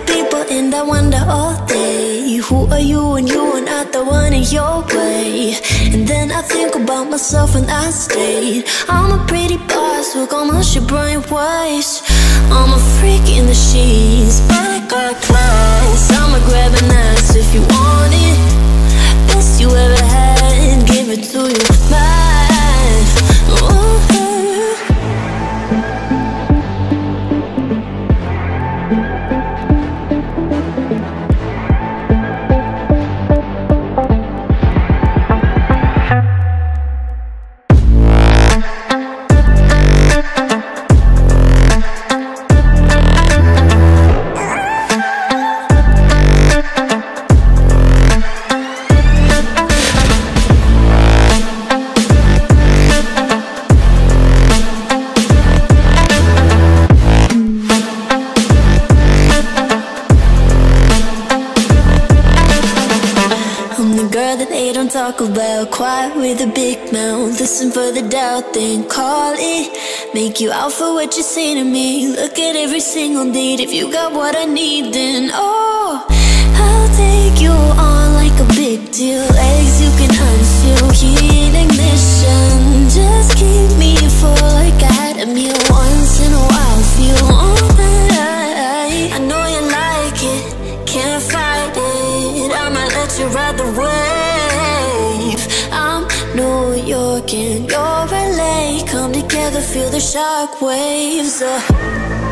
people and I wonder all day. Who are you and you and I the one in your way? And then I think about myself and I stay. I'm a pretty boss, look my shit bright ways I'm a freak in the sheets, but I got class the girl that they don't talk about. Quiet with a big mouth. Listen for the doubt, then call it. Make you out for what you say to me. Look at every single date If you got what I need, then oh I'll take you on like a big deal. Eggs you can unseal Heat ignition. Just keep me full. Like I had a meal Once in a while. Feel alright I know you like it. Can't fight it. I'ma let you ride the wave Together, feel the shock waves uh.